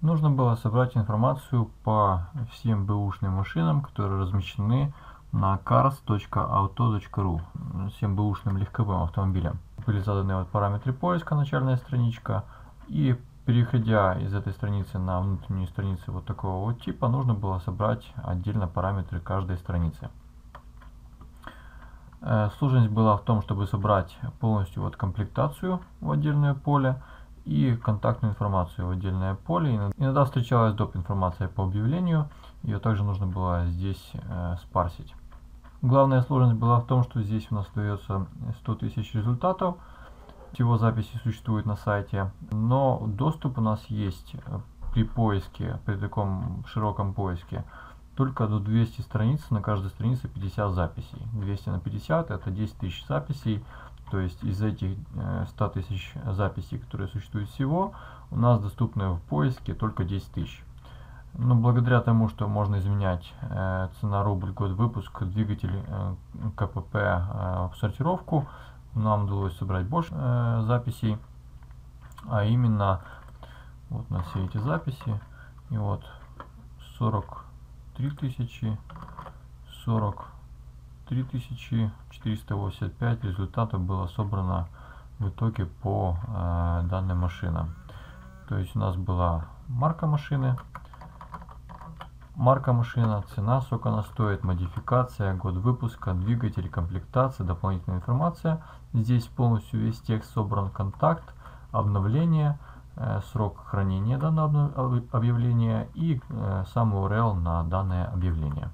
Нужно было собрать информацию по всем бэушным машинам, которые размещены на cars.auto.ru, всем бэушным легковым автомобилям. Были заданы вот параметры поиска, начальная страничка, и переходя из этой страницы на внутреннюю страницу вот такого вот типа, нужно было собрать отдельно параметры каждой страницы. Э, сложность была в том, чтобы собрать полностью вот комплектацию в отдельное поле, и контактную информацию в отдельное поле. Иногда встречалась доп. информация по объявлению, ее также нужно было здесь э, спарсить. Главная сложность была в том, что здесь у нас дается 100 тысяч результатов, всего записи существует на сайте, но доступ у нас есть при поиске, при таком широком поиске, только до 200 страниц, на каждой странице 50 записей. 200 на 50 это 10 тысяч записей, то есть из этих 100 э, тысяч записей, которые существуют всего, у нас доступны в поиске только 10 тысяч. Но благодаря тому, что можно изменять э, цена рубль год выпуск, двигатель э, КПП э, в сортировку, нам удалось собрать больше э, записей, а именно вот на все эти записи, и вот 43 тысячи, 40 3485 результатов было собрано в итоге по э, данным машинам. То есть у нас была марка машины, марка машина, цена, сколько она стоит, модификация, год выпуска, двигатель, комплектация, дополнительная информация. Здесь полностью весь текст собран, контакт, обновление, э, срок хранения данного объявления и э, сам URL на данное объявление.